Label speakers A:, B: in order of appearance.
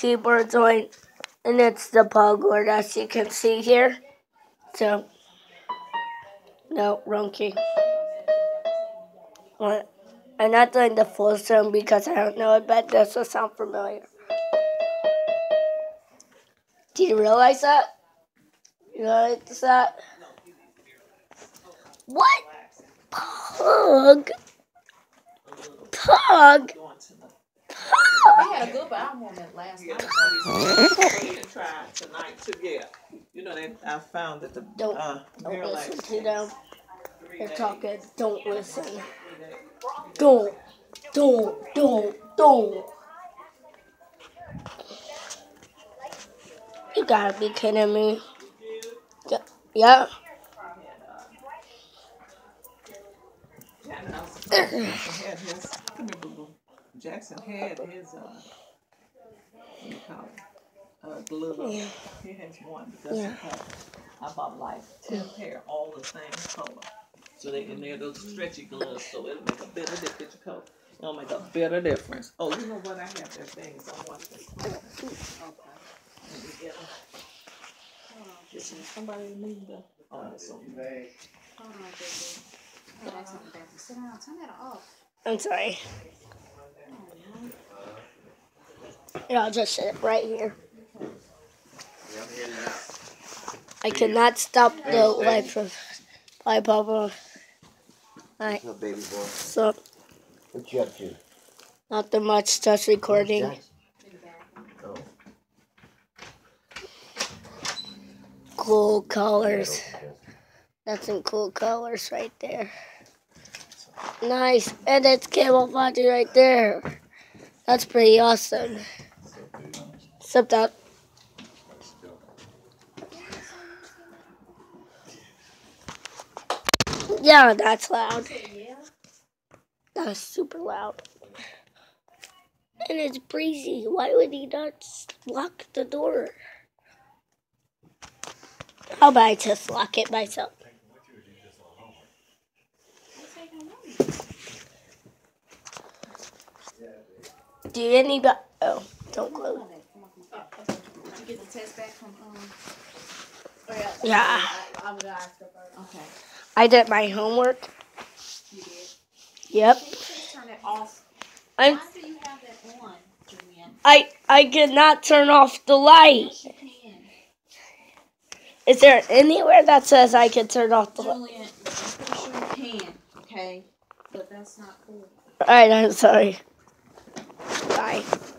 A: keyboards on, and it's the PugLord as you can see here. So, no, wrong key. I'm not doing the full sound because I don't know it, but this will sound familiar. Do you realize that? You realize that? What? Pug? Pug?
B: We had a good bow moment last night.
C: We tried tonight to get, you know, they, I found that the,
A: Don't-
C: uh,
A: Don't listen to them. They're talking. Don't listen. Don't. Don't. Don't. Don't. You gotta be kidding me. Yeah. yeah.
C: Jackson had his, come here, boo-boo. Jackson had his, uh, what do you call it? Uh, glue.
A: Yeah.
C: He has one because he
A: Yeah.
C: had, I bought like ten pair, all the same color. So they, and they're those stretchy gloves, so it'll make a bit of difference, your coat. It'll make a bit of difference. Oh, you know what, I have that thing, so I want this. Let me get 'em. Listen, Somebody need the, oh, that's on.
B: Hold on, baby. Oh, that's not. Sit down. Turn that off.
A: I'm sorry. Yeah, I'll just sit right here. I cannot stop the light from light bubble. Alright,
D: What's up, baby boy?
A: so
D: What you up to?
A: nothing much, just recording.
D: Oh,
A: Cool colors. That's some cool colors right there. Nice. And it's camouflage right there. That's pretty awesome. Except that. Yeah, that's loud. That's super loud. And it's breezy. Why would he not lock the door? How about I just lock it myself? Do anybody? Oh, don't close.
B: Did you get the test back from, um?
A: Yeah,
B: I would ask her first. Okay,
A: I did my homework.
B: you did.
A: Yep.
B: Can you please turn it off?
A: I'm.
B: Why do you have that on, Julian?
A: I I cannot turn off the light.
B: Yes.
A: Is there anywhere that says I can turn off the light?
B: Julian, I'm pretty sure you can, okay? But that's not cool.
A: All right, I'm sorry. Bye.